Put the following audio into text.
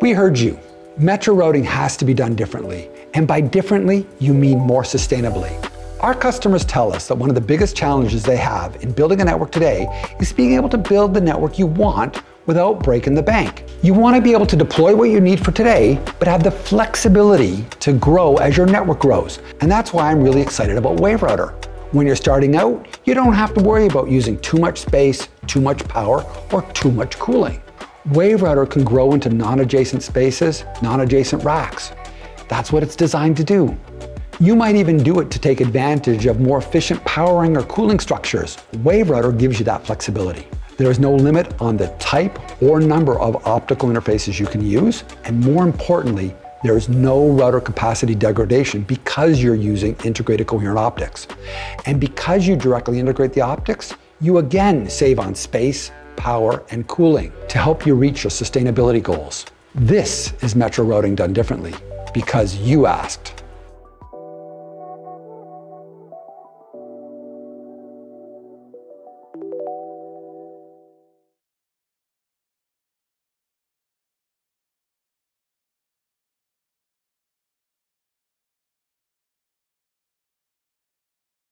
We heard you. Metro routing has to be done differently. And by differently, you mean more sustainably. Our customers tell us that one of the biggest challenges they have in building a network today is being able to build the network you want without breaking the bank. You want to be able to deploy what you need for today, but have the flexibility to grow as your network grows. And that's why I'm really excited about WaveRouter. When you're starting out, you don't have to worry about using too much space, too much power, or too much cooling. WaveRouter can grow into non-adjacent spaces, non-adjacent racks. That's what it's designed to do. You might even do it to take advantage of more efficient powering or cooling structures. WaveRouter gives you that flexibility. There is no limit on the type or number of optical interfaces you can use, and more importantly, there is no router capacity degradation because you're using integrated coherent optics. And because you directly integrate the optics, you again save on space, power, and cooling to help you reach your sustainability goals. This is Metro routing done differently because you asked.